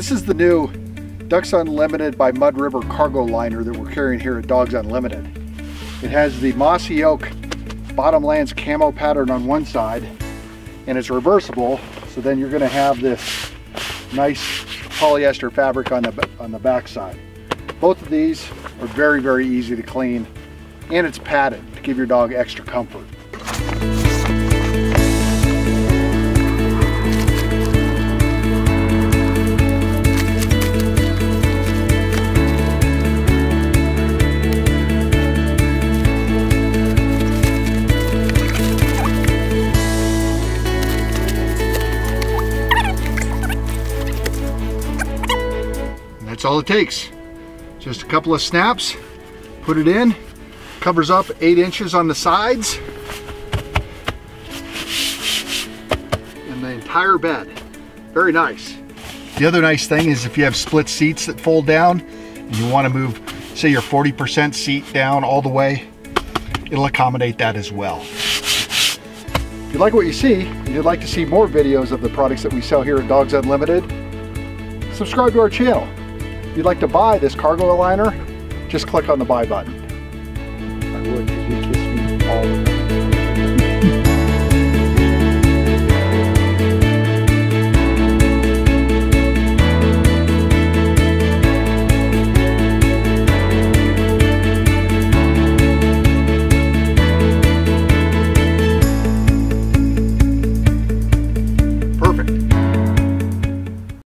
This is the new Ducks Unlimited by Mud River cargo liner that we're carrying here at Dogs Unlimited. It has the mossy oak bottomlands camo pattern on one side and it's reversible so then you're going to have this nice polyester fabric on the on the back side. Both of these are very very easy to clean and it's padded to give your dog extra comfort. That's all it takes. Just a couple of snaps, put it in, covers up eight inches on the sides, and the entire bed. Very nice. The other nice thing is if you have split seats that fold down, and you want to move, say your 40% seat down all the way, it'll accommodate that as well. If you like what you see, and you'd like to see more videos of the products that we sell here at Dogs Unlimited, subscribe to our channel. If you'd like to buy this cargo aligner, just click on the buy button. I would, you kiss me all